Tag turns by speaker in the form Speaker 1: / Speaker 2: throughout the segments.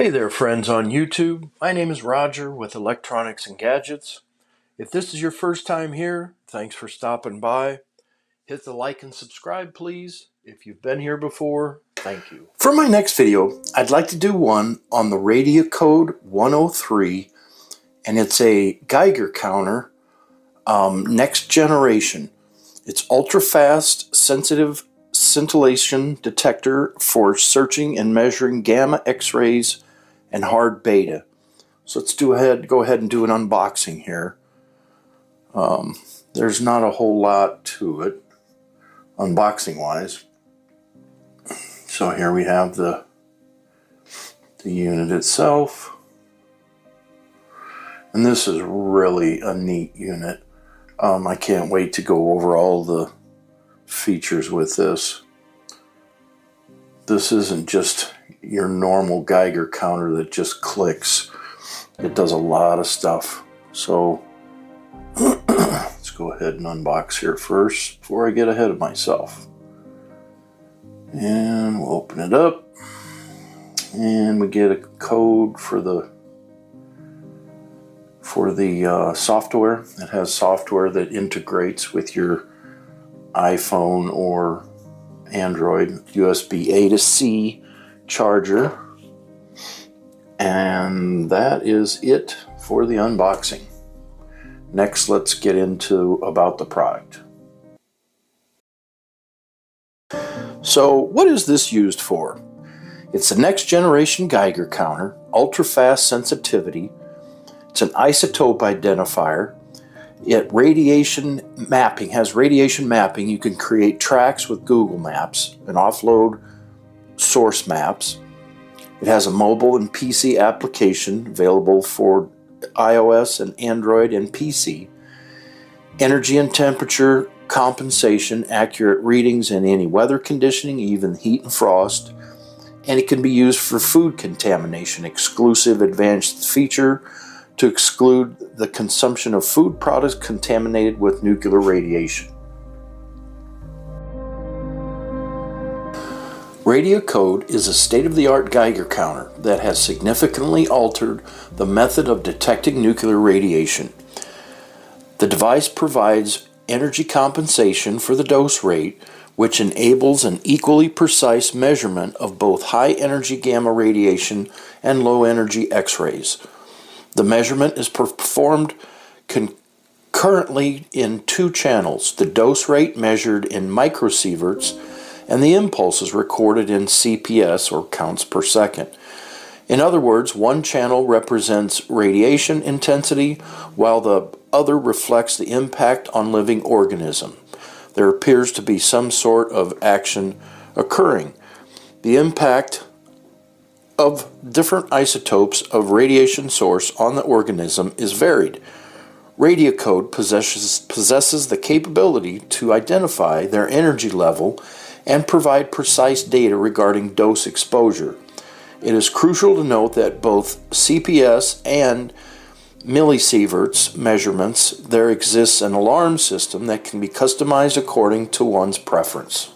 Speaker 1: Hey there, friends on YouTube. My name is Roger with Electronics and Gadgets. If this is your first time here, thanks for stopping by. Hit the like and subscribe, please. If you've been here before, thank you. For my next video, I'd like to do one on the Radiacode 103, and it's a Geiger counter, um, next generation. It's ultra fast, sensitive scintillation detector for searching and measuring gamma X-rays and hard beta. So let's do ahead, go ahead and do an unboxing here. Um, there's not a whole lot to it, unboxing wise. So here we have the the unit itself. And this is really a neat unit. Um, I can't wait to go over all the features with this. This isn't just your normal Geiger counter that just clicks. It does a lot of stuff. So let's go ahead and unbox here first before I get ahead of myself. And we'll open it up. And we get a code for the for the uh, software. It has software that integrates with your iPhone or Android USB A to C charger. And that is it for the unboxing. Next, let's get into about the product. So, what is this used for? It's a next generation Geiger counter, ultra fast sensitivity. It's an isotope identifier. It radiation mapping has radiation mapping. You can create tracks with Google Maps and offload source maps. It has a mobile and PC application available for iOS and Android and PC. Energy and temperature compensation, accurate readings in any weather conditioning, even heat and frost. And it can be used for food contamination, exclusive advanced feature to exclude the consumption of food products contaminated with nuclear radiation. Radiacode is a state of the art Geiger counter that has significantly altered the method of detecting nuclear radiation. The device provides energy compensation for the dose rate, which enables an equally precise measurement of both high energy gamma radiation and low energy X rays. The measurement is performed concurrently in two channels the dose rate measured in microsieverts and the impulse is recorded in CPS or counts per second. In other words, one channel represents radiation intensity while the other reflects the impact on living organism. There appears to be some sort of action occurring. The impact of different isotopes of radiation source on the organism is varied. Radiacode possesses, possesses the capability to identify their energy level and provide precise data regarding dose exposure. It is crucial to note that both CPS and millisieverts measurements, there exists an alarm system that can be customized according to one's preference.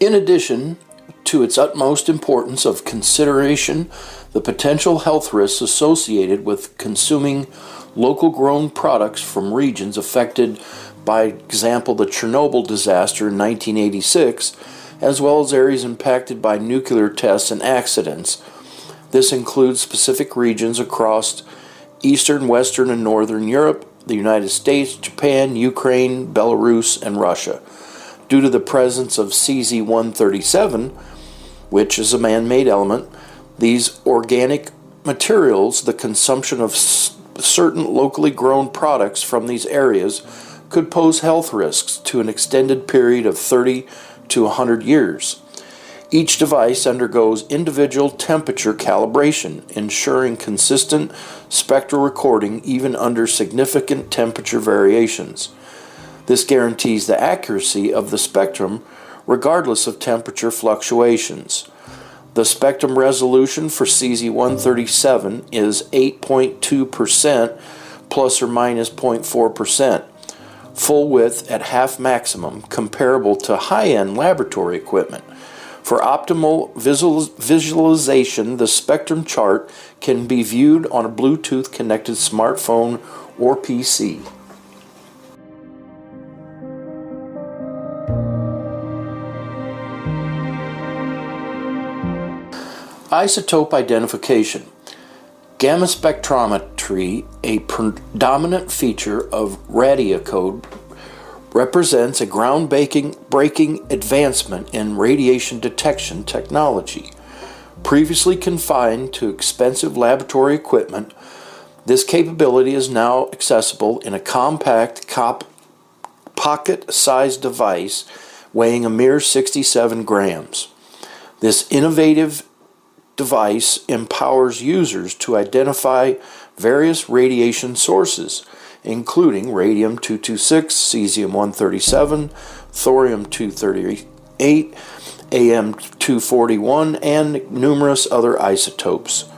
Speaker 1: In addition to its utmost importance of consideration the potential health risks associated with consuming local grown products from regions affected by example, the Chernobyl disaster in 1986, as well as areas impacted by nuclear tests and accidents. This includes specific regions across Eastern, Western, and Northern Europe, the United States, Japan, Ukraine, Belarus, and Russia. Due to the presence of Cs 137, which is a man made element, these organic materials, the consumption of certain locally grown products from these areas, could pose health risks to an extended period of 30 to 100 years. Each device undergoes individual temperature calibration, ensuring consistent spectral recording even under significant temperature variations. This guarantees the accuracy of the spectrum regardless of temperature fluctuations. The spectrum resolution for Cs137 is 8.2% plus or minus 0.4% full width at half maximum, comparable to high end laboratory equipment. For optimal visual, visualization, the spectrum chart can be viewed on a Bluetooth connected smartphone or PC. Isotope identification. Gamma spectrometry, a predominant feature of Radiacode, represents a groundbreaking advancement in radiation detection technology. Previously confined to expensive laboratory equipment, this capability is now accessible in a compact cop- pocket sized device weighing a mere 67 grams. This innovative device empowers users to identify various radiation sources, including radium 226, cesium 137, thorium 238, AM 241, and numerous other isotopes.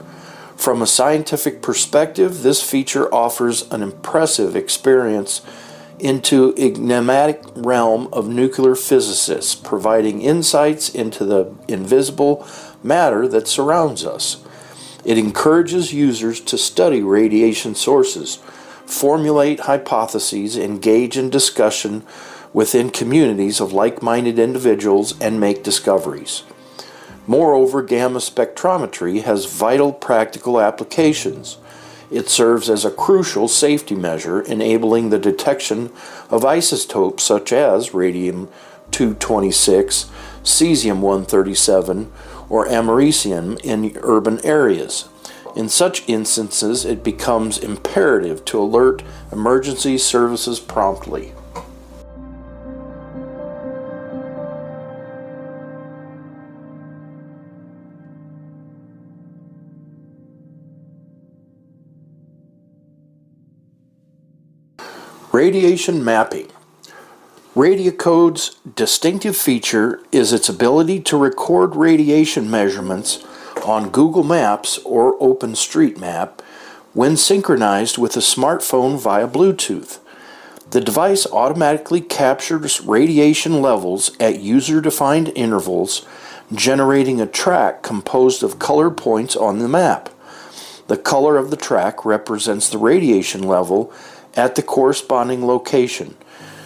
Speaker 1: From a scientific perspective, this feature offers an impressive experience into enigmatic realm of nuclear physicists, providing insights into the invisible matter that surrounds us. It encourages users to study radiation sources, formulate hypotheses, engage in discussion within communities of like minded individuals, and make discoveries. Moreover, gamma spectrometry has vital practical applications. It serves as a crucial safety measure, enabling the detection of isotopes such as radium 226, cesium 137, or americium in urban areas. In such instances, it becomes imperative to alert emergency services promptly. Radiation mapping. Radiacode's distinctive feature is its ability to record radiation measurements on Google Maps or OpenStreetMap when synchronized with a smartphone via Bluetooth. The device automatically captures radiation levels at user defined intervals, generating a track composed of color points on the map. The color of the track represents the radiation level at the corresponding location.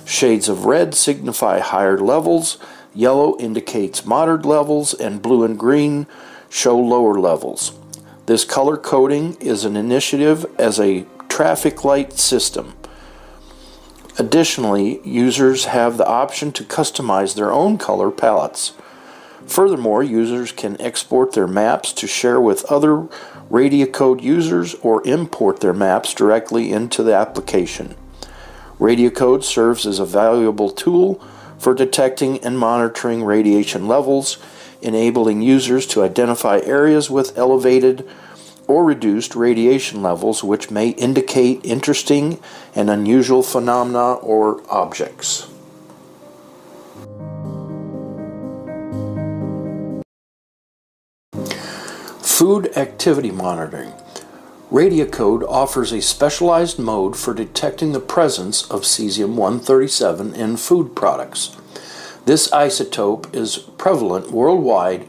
Speaker 1: Shades of red signify higher levels, yellow indicates moderate levels, and blue and green show lower levels. This color coding is an initiative as a traffic light system. Additionally, users have the option to customize their own color palettes. Furthermore, users can export their maps to share with other Radiacode users or import their maps directly into the application. Radiacode serves as a valuable tool for detecting and monitoring radiation levels, enabling users to identify areas with elevated or reduced radiation levels which may indicate interesting and unusual phenomena or objects. Food activity monitoring. Radiacode offers a specialized mode for detecting the presence of cesium 137 in food products. This isotope is prevalent worldwide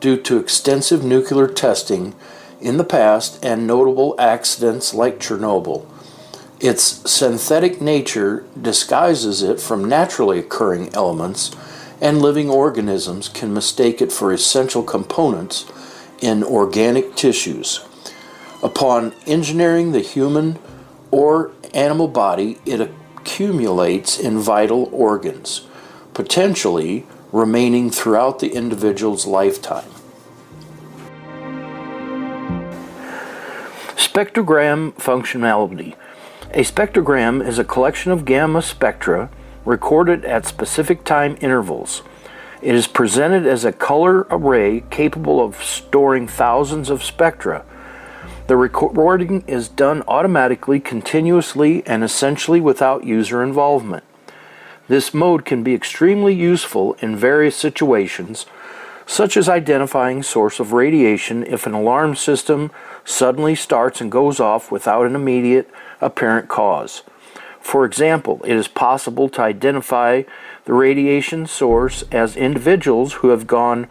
Speaker 1: due to extensive nuclear testing in the past and notable accidents like Chernobyl. Its synthetic nature disguises it from naturally occurring elements, and living organisms can mistake it for essential components in organic tissues. Upon engineering the human or animal body, it accumulates in vital organs, potentially remaining throughout the individual's lifetime. Spectrogram functionality. A spectrogram is a collection of gamma spectra recorded at specific time intervals. It is presented as a color array capable of storing thousands of spectra the recording is done automatically, continuously, and essentially without user involvement. This mode can be extremely useful in various situations, such as identifying source of radiation if an alarm system suddenly starts and goes off without an immediate apparent cause. For example, it is possible to identify the radiation source as individuals who have gone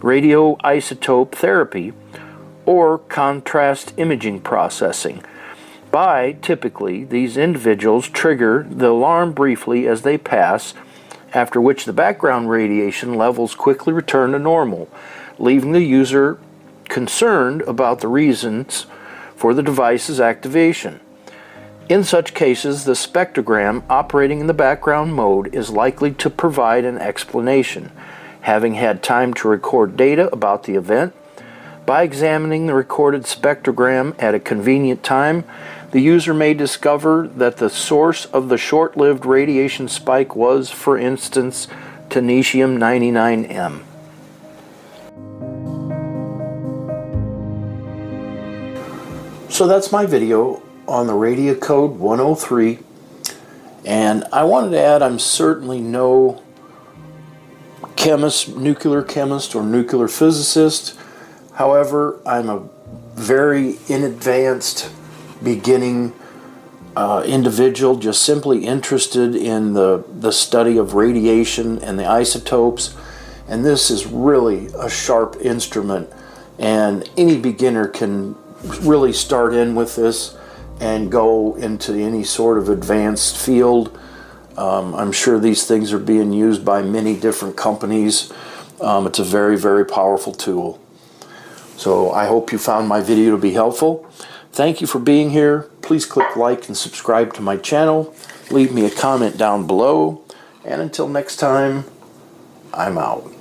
Speaker 1: radioisotope therapy or contrast imaging processing. By typically, these individuals trigger the alarm briefly as they pass, after which the background radiation levels quickly return to normal, leaving the user concerned about the reasons for the device's activation. In such cases, the spectrogram operating in the background mode is likely to provide an explanation, having had time to record data about the event. By examining the recorded spectrogram at a convenient time, the user may discover that the source of the short lived radiation spike was, for instance, technetium 99M. So that's my video on the Radiacode 103 and I wanted to add I'm certainly no chemist, nuclear chemist or nuclear physicist. However, I'm a very in advanced beginning uh, individual just simply interested in the, the study of radiation and the isotopes. And this is really a sharp instrument, and any beginner can really start in with this and go into any sort of advanced field. Um, I'm sure these things are being used by many different companies. Um, it's a very, very powerful tool. So I hope you found my video to be helpful. Thank you for being here. Please click like and subscribe to my channel. Leave me a comment down below. And until next time, I'm out.